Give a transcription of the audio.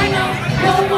I know.